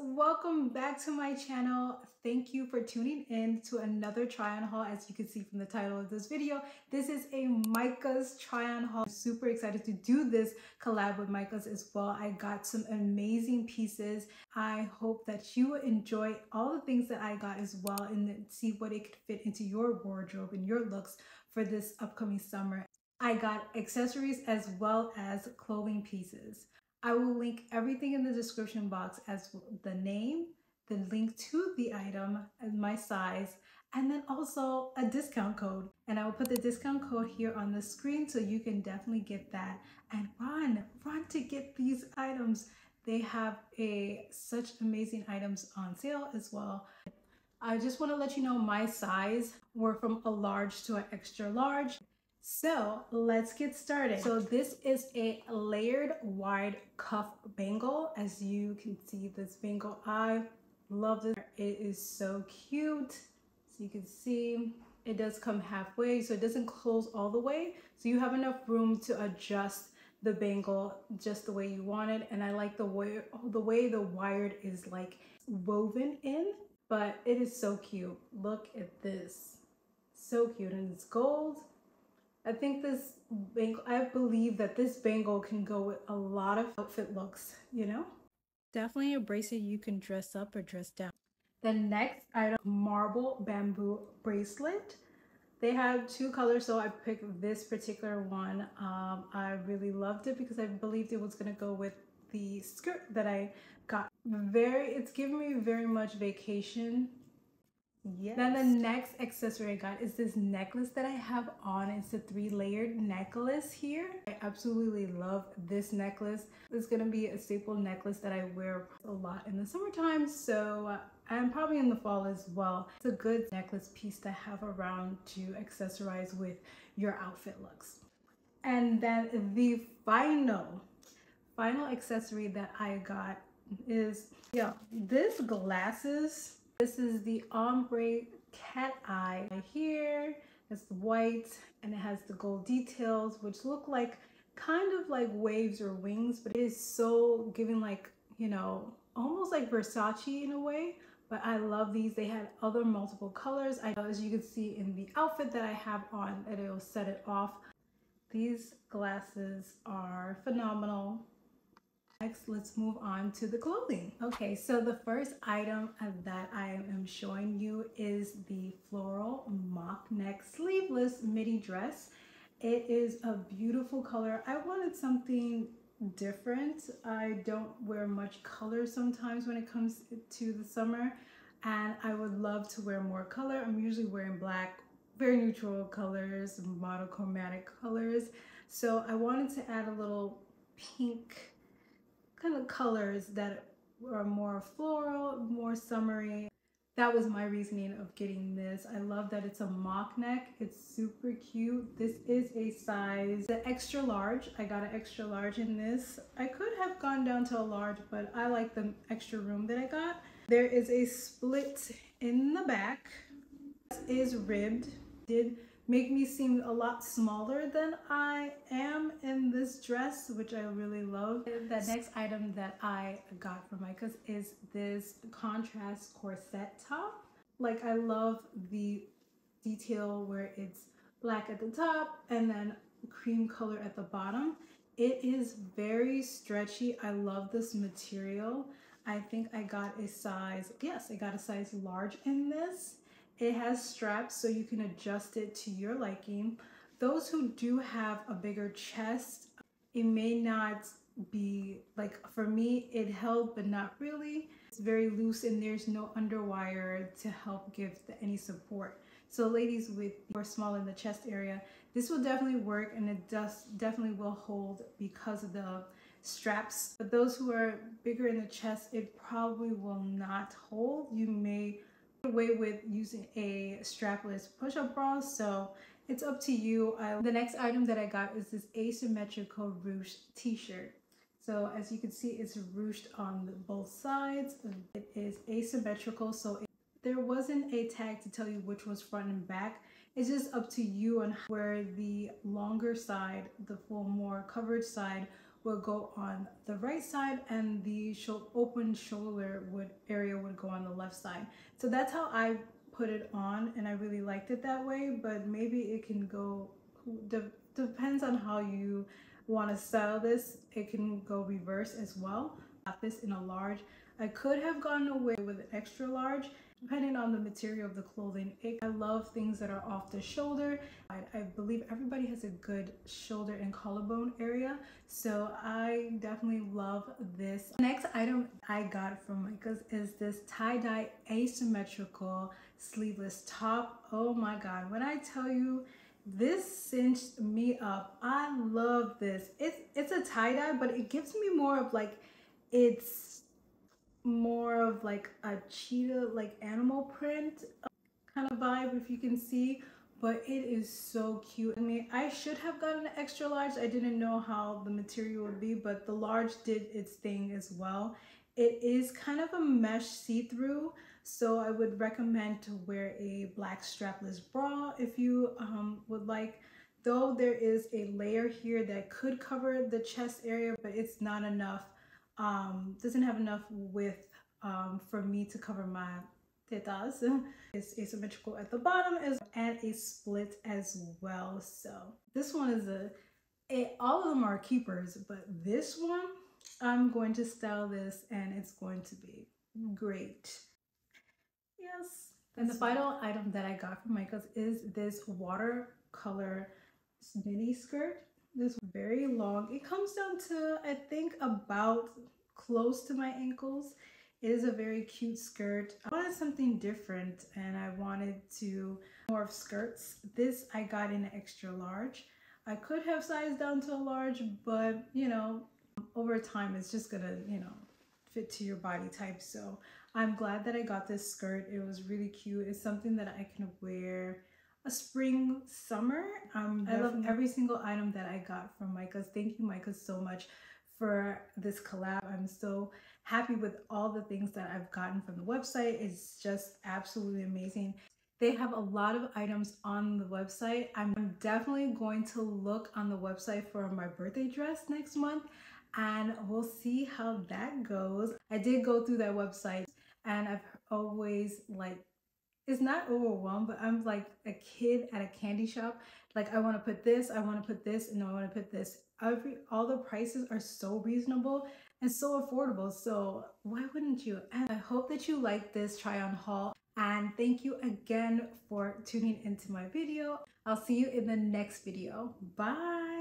welcome back to my channel. Thank you for tuning in to another try on haul as you can see from the title of this video. This is a Micas try on haul. Super excited to do this collab with micas as well. I got some amazing pieces. I hope that you enjoy all the things that i got as well and see what it could fit into your wardrobe and your looks for this upcoming summer. I got accessories as well as clothing pieces. I will link everything in the description box as the name, the link to the item, and my size, and then also a discount code. And I will put the discount code here on the screen so you can definitely get that and run, run to get these items. They have a such amazing items on sale as well. I just want to let you know my size were from a large to an extra large. So let's get started. So this is a layered wire cuff bangle. As you can see this bangle, I love this. It is so cute. So you can see it does come halfway, so it doesn't close all the way. So you have enough room to adjust the bangle just the way you want it. And I like the way, the way the wired is like woven in, but it is so cute. Look at this. So cute. And it's gold I think this bangle, I believe that this bangle can go with a lot of outfit looks, you know? Definitely a bracelet you can dress up or dress down. The next item, marble bamboo bracelet. They have two colors, so I picked this particular one. Um, I really loved it because I believed it was gonna go with the skirt that I got. Very, it's giving me very much vacation Yes. Then the next accessory I got is this necklace that I have on. It's a three layered necklace here. I absolutely love this necklace. It's gonna be a staple necklace that I wear a lot in the summertime. So uh, and probably in the fall as well. It's a good necklace piece to have around to accessorize with your outfit looks. And then the final, final accessory that I got is, yeah, this glasses this is the ombre cat eye right here. It's white and it has the gold details, which look like kind of like waves or wings, but it is so giving like, you know, almost like Versace in a way. But I love these. They had other multiple colors. I know as you can see in the outfit that I have on, that it will set it off. These glasses are phenomenal. Next, let's move on to the clothing. Okay, so the first item that I am showing you is the floral mock neck sleeveless midi dress. It is a beautiful color. I wanted something different. I don't wear much color sometimes when it comes to the summer and I would love to wear more color. I'm usually wearing black, very neutral colors, monochromatic colors. So I wanted to add a little pink kind of colors that are more floral, more summery. That was my reasoning of getting this. I love that it's a mock neck. It's super cute. This is a size the extra large. I got an extra large in this. I could have gone down to a large, but I like the extra room that I got. There is a split in the back. This is ribbed. Did make me seem a lot smaller than I am in this dress, which I really love. The next item that I got from Micas is this contrast corset top. Like I love the detail where it's black at the top and then cream color at the bottom. It is very stretchy. I love this material. I think I got a size, yes, I got a size large in this it has straps so you can adjust it to your liking. Those who do have a bigger chest, it may not be like for me it held but not really. It's very loose and there's no underwire to help give the, any support. So ladies with or small in the chest area this will definitely work and it does definitely will hold because of the straps. But those who are bigger in the chest it probably will not hold. You may away with using a strapless push-up bra so it's up to you. I, the next item that i got is this asymmetrical ruched t-shirt. So as you can see it's ruched on both sides. It is asymmetrical so it, there wasn't a tag to tell you which was front and back. It's just up to you on where the longer side the full more coverage side would go on the right side and the open shoulder would area would go on the left side. So that's how I put it on and I really liked it that way, but maybe it can go, de depends on how you want to style this. It can go reverse as well. Got this in a large. I could have gone away with an extra large depending on the material of the clothing. I love things that are off the shoulder. I, I, believe everybody has a good shoulder and collarbone area. So I definitely love this. Next item I got from Micas is this tie-dye asymmetrical sleeveless top. Oh my God, when I tell you this cinched me up. I love this. It's, it's a tie-dye, but it gives me more of like, it's more of like a cheetah like animal print kind of vibe if you can see but it is so cute. I mean i should have gotten an extra large. I didn't know how the material would be but the large did its thing as well. It is kind of a mesh see-through so i would recommend to wear a black strapless bra if you um, would like. Though there is a layer here that could cover the chest area but it's not enough um, doesn't have enough width um, for me to cover my tetas. It's asymmetrical at the bottom as, and a split as well. So this one is a, a, all of them are keepers, but this one, I'm going to style this and it's going to be great. Yes. And the final item that I got from Micas is this watercolor mini skirt this very long. It comes down to, I think, about close to my ankles. It is a very cute skirt. I wanted something different and I wanted to more of skirts. This I got in an extra large. I could have sized down to a large, but you know, over time it's just gonna, you know, fit to your body type. So I'm glad that I got this skirt. It was really cute. It's something that I can wear spring summer. Um, i love every single item that i got from micas. Thank you micah so much for this collab. I'm so happy with all the things that i've gotten from the website. It's just absolutely amazing. They have a lot of items on the website. I'm definitely going to look on the website for my birthday dress next month and we'll see how that goes. I did go through that website and i've always like it's not overwhelmed, but I'm like a kid at a candy shop. Like I want to put this, I want to put this, and I want to put this. Every all the prices are so reasonable and so affordable. So why wouldn't you? And I hope that you like this try on haul. And thank you again for tuning into my video. I'll see you in the next video. Bye.